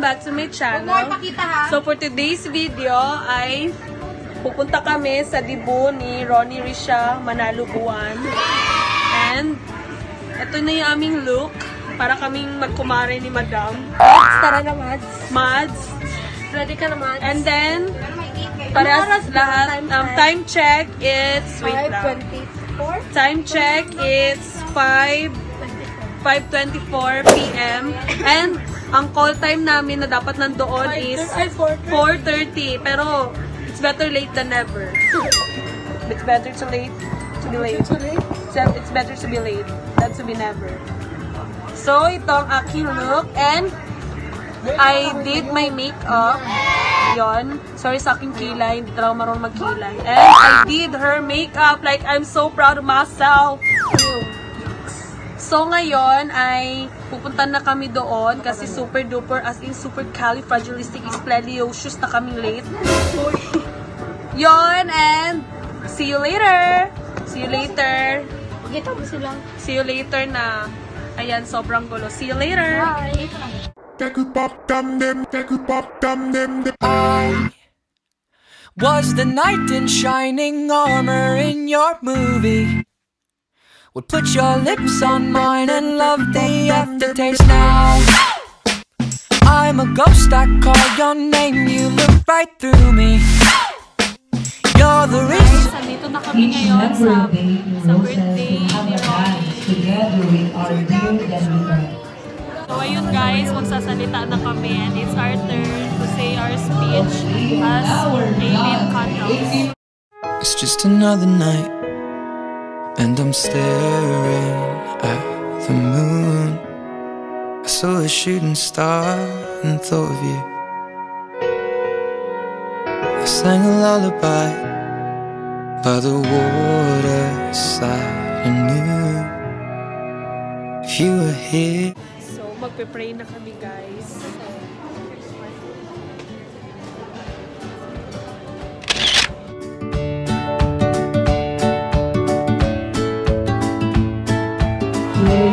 back to my channel. So for today's video ay pupunta kami sa dibu ni Ronnie Risha Manalubuan. And ito na yung aming look para kaming magkumare ni Madam. Tara na, Mads. Mads. Ready ka naman. And then, parehas lahat. Um, time check, it's, wait lang. 5.24? Time check, it's 5, 5.24 p.m. And, ang call time namin na dapat nandoon is Ay, 4.30. Pero, it's better late than never. It's better to late to be late. So, It's better to be late than to be never. So, ito ang aking look. And, I did my makeup. Yon. Sorry sa aking kilay. Hindi talaga marunong magkilay. And I did her makeup. Like, I'm so proud of myself. So, ngayon ay pupunta na kami doon kasi super duper as in super califragilisticexpialidocious na kaming late. Yon and see you later. See you later. Kita mo sila. See you later na. Ayan, sobrang gulo. See you later. Bye. I was the knight in shining armor in your movie. Would put your lips on mine and love the aftertaste now. I'm a ghost, I call your name, you look right through me. You're the reason. Guys, andito na kami ngayon sa, sa birthday ni Ronnie. Together with our dear Danica. So ayun guys, magsasalita na kami and it's our turn to say our speech as alien condoms. It's just another night, and I'm staring at the moon. I saw a shooting star and thought of you. I sang a lullaby by the waterside and knew if you were here. So magpe-pray na kami guys.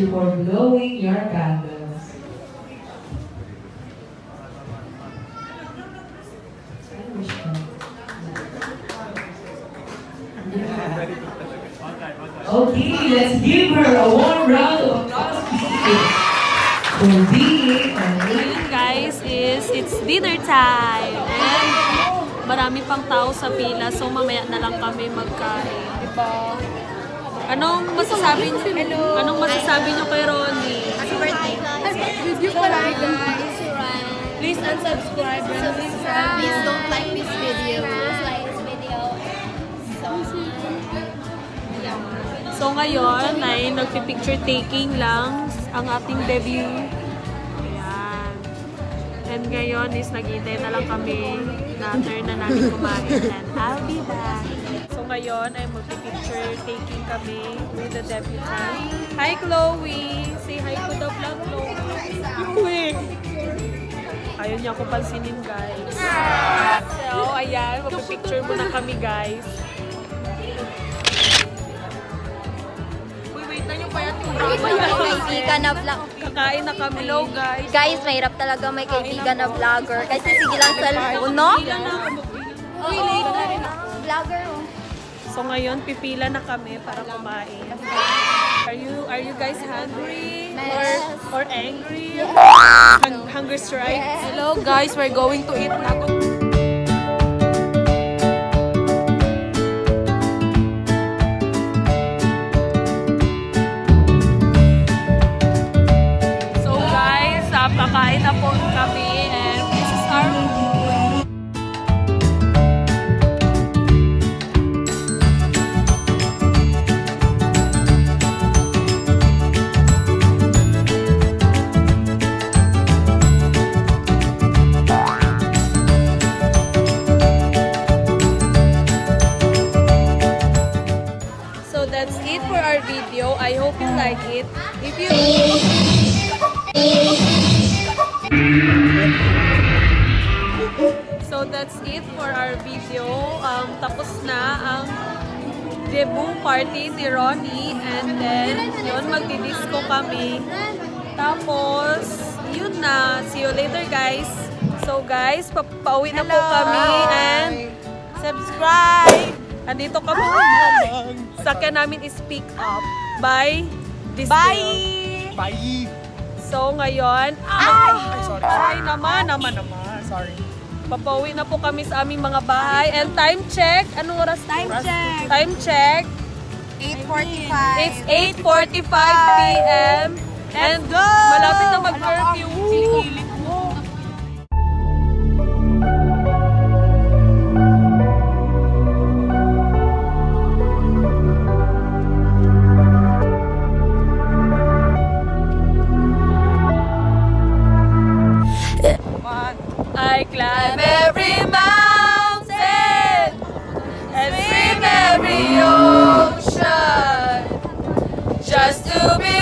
Before blowing your candles. Okay, let's give her a warm round of applause for being guys is it's dinner time and marami pang tao sa pila so mamaya na lang kami magkain. Diba? Anong masasabi niyo? Anong masasabi niyo kay Ronnie? Happy birthday, guys. Review pa lang, guys. Please unsubscribe. Please don't like this video. Please like this video. So ngayon ay nagpi-picture taking lang ang ating debut. Ayan. And ngayon is naghihintay na lang kami na turn na namin kumain. And I'll be back. Ngayon ay magpi-picture taking kami with the debutant. Hi Chloe! Say hi to the vlog Chloe. Chloe! Ayaw niya ako pansinin guys. So ayan, magpi-picture muna kami guys. Uy, wait lang yung payat yung kaibigan na vlog. Kakain na kami. Hello, guys. Guys, mahirap talaga may kaibigan na vlogger. Kasi sige lang cellphone, no? Uy, late na rin Vlogger, oh. So ngayon, pipila na kami para kumain. Are you are you guys hungry? Or or angry? Hung, hunger strike? Hello guys, we're going to eat na. So guys, pakain na po kami If you... So that's it for our video. Um, tapos na ang debut party ni Ronnie. And then, yun, magdidisco kami. Tapos, yun na. See you later, guys. So, guys, pa pauwi na po kami. And subscribe! Andito kami. Ah! Sakya namin is pick up by this Bye! Bye! So, ngayon, ay! sorry. Ay, naman, naman, naman. Sorry. Papauwi na po kami sa aming mga bahay. And time check. Anong oras? Time check. Time check. 8.45. It's 8.45 p.m. And malapit na mag-curfew. I climb every mountain and swim every ocean just to be